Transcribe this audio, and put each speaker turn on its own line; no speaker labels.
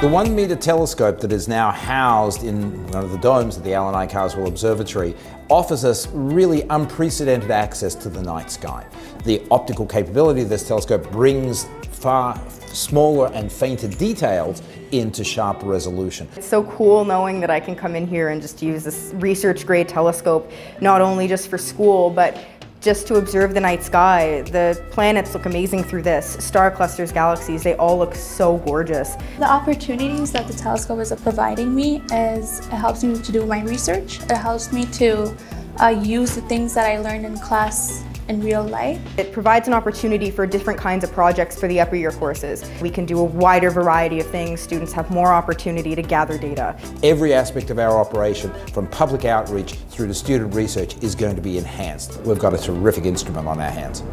The one metre telescope that is now housed in one of the domes of the Allan I. Carswell Observatory offers us really unprecedented access to the night sky. The optical capability of this telescope brings far smaller and fainter details into sharp resolution.
It's so cool knowing that I can come in here and just use this research grade telescope, not only just for school, but just to observe the night sky. The planets look amazing through this. Star clusters, galaxies, they all look so gorgeous.
The opportunities that the telescope is providing me is it helps me to do my research. It helps me to uh, use the things that I learned in class in real life.
It provides an opportunity for different kinds of projects for the upper year courses. We can do a wider variety of things. Students have more opportunity to gather data.
Every aspect of our operation, from public outreach through to student research, is going to be enhanced. We've got a terrific instrument on our hands.